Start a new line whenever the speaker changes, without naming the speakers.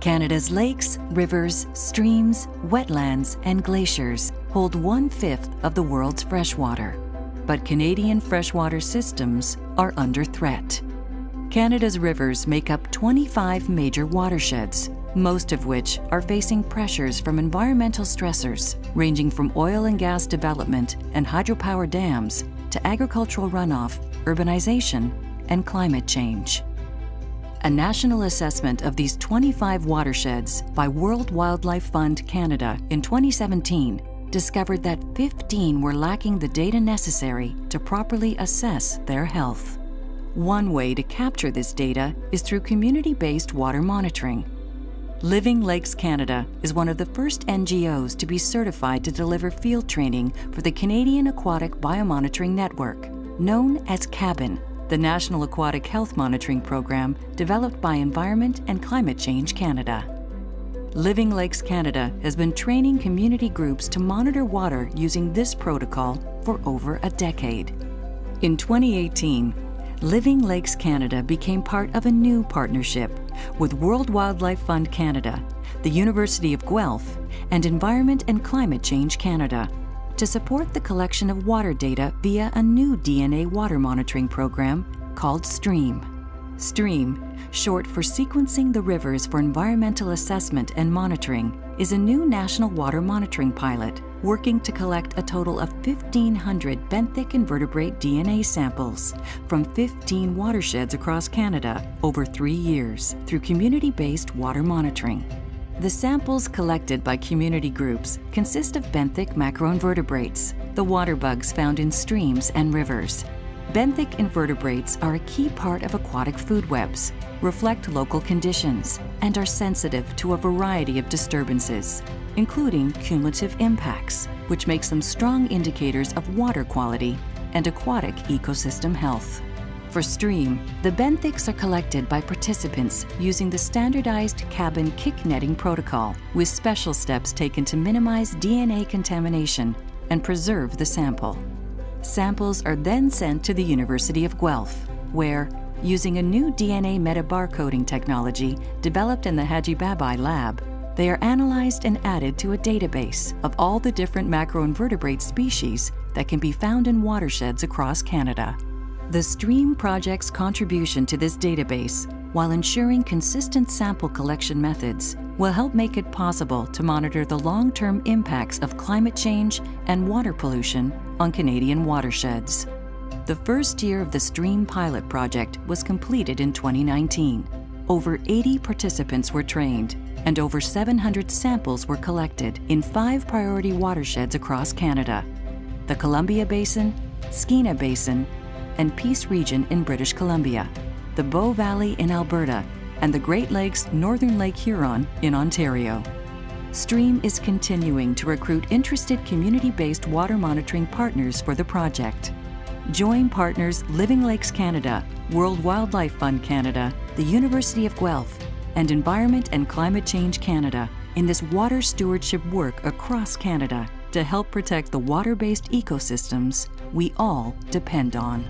Canada's lakes, rivers, streams, wetlands, and glaciers hold one fifth of the world's freshwater. But Canadian freshwater systems are under threat. Canada's rivers make up 25 major watersheds, most of which are facing pressures from environmental stressors ranging from oil and gas development and hydropower dams to agricultural runoff, urbanization, and climate change. A national assessment of these 25 watersheds by World Wildlife Fund Canada in 2017 discovered that 15 were lacking the data necessary to properly assess their health. One way to capture this data is through community-based water monitoring. Living Lakes Canada is one of the first NGOs to be certified to deliver field training for the Canadian Aquatic Biomonitoring Network, known as CABIN, the National Aquatic Health Monitoring Program developed by Environment and Climate Change Canada. Living Lakes Canada has been training community groups to monitor water using this protocol for over a decade. In 2018, Living Lakes Canada became part of a new partnership with World Wildlife Fund Canada, the University of Guelph, and Environment and Climate Change Canada to support the collection of water data via a new DNA water monitoring program called STREAM. STREAM, short for Sequencing the Rivers for Environmental Assessment and Monitoring, is a new national water monitoring pilot working to collect a total of 1,500 benthic invertebrate DNA samples from 15 watersheds across Canada over three years through community-based water monitoring. The samples collected by community groups consist of benthic macroinvertebrates, the water bugs found in streams and rivers. Benthic invertebrates are a key part of aquatic food webs, reflect local conditions, and are sensitive to a variety of disturbances, including cumulative impacts, which makes them strong indicators of water quality and aquatic ecosystem health. For STREAM, the benthics are collected by participants using the standardized cabin kick netting protocol, with special steps taken to minimize DNA contamination and preserve the sample. Samples are then sent to the University of Guelph, where, using a new DNA metabarcoding technology developed in the Hajibabaei lab, they are analyzed and added to a database of all the different macroinvertebrate species that can be found in watersheds across Canada. The STREAM project's contribution to this database, while ensuring consistent sample collection methods, will help make it possible to monitor the long-term impacts of climate change and water pollution on Canadian watersheds. The first year of the STREAM pilot project was completed in 2019. Over 80 participants were trained and over 700 samples were collected in five priority watersheds across Canada, the Columbia Basin, Skeena Basin, and Peace Region in British Columbia, the Bow Valley in Alberta, and the Great Lakes Northern Lake Huron in Ontario. STREAM is continuing to recruit interested community-based water monitoring partners for the project. Join partners Living Lakes Canada, World Wildlife Fund Canada, the University of Guelph, and Environment and Climate Change Canada in this water stewardship work across Canada to help protect the water-based ecosystems we all depend on.